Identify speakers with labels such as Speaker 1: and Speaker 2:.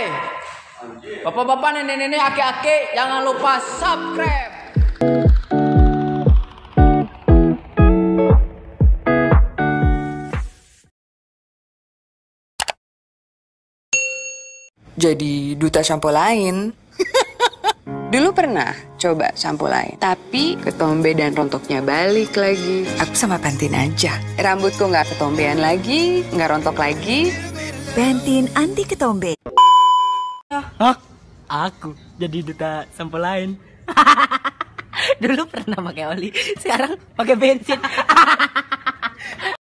Speaker 1: Hai. Bapak-bapak, nenek-nenek, aki-aki, jangan lupa subscribe.
Speaker 2: jadi duta sampo lain. Dulu pernah coba sampo lain, tapi ketombe dan rontoknya balik lagi. Aku sama Pantin aja. Rambutku nggak ketombean lagi, nggak rontok lagi.
Speaker 3: Bentin anti ketombe.
Speaker 4: Hah? Aku jadi duta sampo lain. Dulu pernah pakai oli, sekarang pakai bensin.